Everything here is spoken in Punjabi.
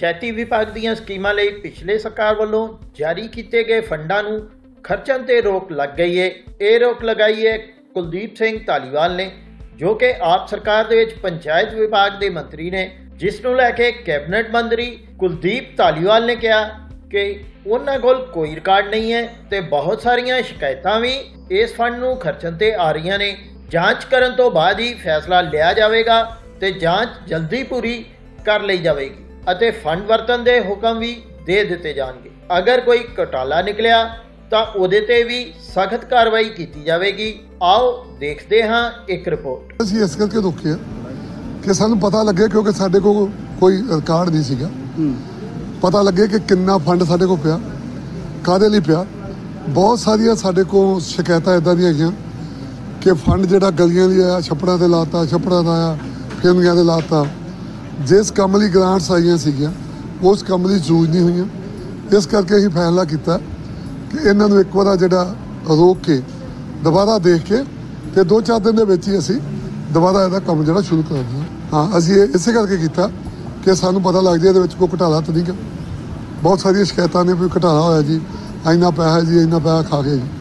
ਪੰਚਾਇਤੀ ਵਿਭਾਗ ਦੀਆਂ ਸਕੀਮਾਂ ਲਈ ਪਿਛਲੇ ਸਰਕਾਰ ਵੱਲੋਂ ਜਾਰੀ ਕੀਤੇ ਗਏ ਫੰਡਾਂ ਨੂੰ ਖਰਚਣ ਤੇ ਰੋਕ ਲੱਗ ਗਈ ਹੈ ਇਹ ਰੋਕ ਲਗਾਈ ਹੈ ਕੁਲਦੀਪ ਸਿੰਘ ਧਾਲੀਵਾਲ ਨੇ, ਜੋ ਕਿ ਆਪ ਸਰਕਾਰ ਦੇ ਵਿੱਚ ਪੰਚਾਇਤ ਵਿਭਾਗ ਦੇ ਮੰਤਰੀ ਨੇ, ਜਿਸ ਨੂੰ ਲੈ ਕੇ ਕੈਬਨਿਟ ਮੰਤਰੀ ਕੁਲਦੀਪ ਧਾਲੀਵਾਲ ਨੇ ਕਿਹਾ ਕਿ ਉਹਨਾਂ ਕੋਲ ਕੋਈ ਰਿਕਾਰਡ ਨਹੀਂ ਹੈ ਤੇ ਬਹੁਤ ਸਾਰੀਆਂ ਸ਼ਿਕਾਇਤਾਂ ਵੀ ਇਸ ਫੰਡ ਨੂੰ ਖਰਚਣ ਤੇ ਆ ਰਹੀਆਂ ਨੇ। ਜਾਂਚ ਕਰਨ ਤੋਂ ਬਾਅਦ ਹੀ ਫੈਸਲਾ ਲਿਆ ਜਾਵੇਗਾ ਤੇ ਜਾਂਚ ਜਲਦੀ ਪੂਰੀ ਕਰ ਲਈ ਜਾਵੇਗੀ। ਅਤੇ ਫੰਡ ਵਰਤਨ ਦੇ ਹੁਕਮ ਵੀ ਦੇ ਦਿੱਤੇ ਜਾਣਗੇ। ਅਗਰ ਕੋਈ ਘੁਟਾਲਾ ਨਿਕਲਿਆ ਤਾਂ ਉਹਦੇ ਤੇ ਵੀ ਸਖਤ ਕਾਰਵਾਈ ਕੀਤੀ ਜਾਵੇਗੀ। ਆਓ ਦੇਖਦੇ ਹਾਂ ਇੱਕ ਰਿਪੋਰਟ। ਅਸੀਂ ਇਸ ਕਰਕੇ ਰੁਕੇ ਆ ਕਿ ਸਾਨੂੰ ਪਤਾ ਲੱਗੇ ਕਿਉਂਕਿ ਸਾਡੇ ਕੋਲ ਕੋਈ ਰਿਕਾਰਡ ਨਹੀਂ ਸੀਗਾ। ਪਤਾ ਲੱਗੇ ਕਿ ਕਿੰਨਾ ਫੰਡ ਸਾਡੇ ਕੋਲ ਪਿਆ ਕਾਦੇ ਲਈ ਪਿਆ। ਬਹੁਤ ਸਾਰੀਆਂ ਸਾਡੇ ਕੋਲ ਸ਼ਿਕਾਇਤਾਂ ਇਦਾਂ ਦੀਆਂ ਹੈਗੀਆਂ ਕਿ ਫੰਡ ਜਿਹੜਾ ਗਲੀਆਂ ਲਈ ਆਇਆ ਛੱਪੜਾਂ ਤੇ ਲਾਤਾ ਛੱਪੜਾਂ ਦਾ ਆਇਆ ਫਿਲਮੀਆਂ ਤੇ ਲਾਤਾ। ਜਿਸ ਕੰਮ ਲਈ ਗ੍ਰਾਂਟਸ ਆਈਆਂ ਸੀਗੀਆਂ, ਉਸ ਕੰਮ ਲਈ ਯੂਜ਼ ਨਹੀਂ ਹੋਈਆਂ। ਇਸ ਕਰਕੇ ਅਸੀਂ ਫੈਸਲਾ ਕੀਤਾ ਕਿ ਇਹਨਾਂ ਨੂੰ ਇੱਕ ਵਾਰ ਜਿਹੜਾ ਰੋਕ ਕੇ ਦੁਬਾਰਾ ਦੇਖ ਕੇ ਤੇ ਦੋ ਚਾਰ ਦਿਨ ਦੇ ਵਿੱਚ ਹੀ ਅਸੀਂ ਦੁਬਾਰਾ ਇਹਦਾ ਕੰਮ ਜਿਹੜਾ ਸ਼ੁਰੂ ਕਰ ਦਿੰਦੇ ਹਾਂ। ਹਾਂ, ਅਸੀਂ ਇਹ ਇਸੇ ਕਰਕੇ ਕੀਤਾ ਕਿ ਸਾਨੂੰ ਪਤਾ ਲੱਗ ਜਾਏ ਇਹਦੇ ਵਿੱਚ ਕੋਈ ਘਟਾਲਾ ਤਾਂ ਨਹੀਂ ਗਾ। ਬਹੁਤ ਸਾਰੀਆਂ ਸ਼ਿਕਾਇਤਾਂ ਨੇ ਵੀ ਘਟਾਲਾ ਹੋਇਆ ਜੀ, ਇੰਨਾ ਪੈਸਾ ਜੀ, ਇੰਨਾ ਪੈਸਾ ਖਾ ਗਏ ਜੀ।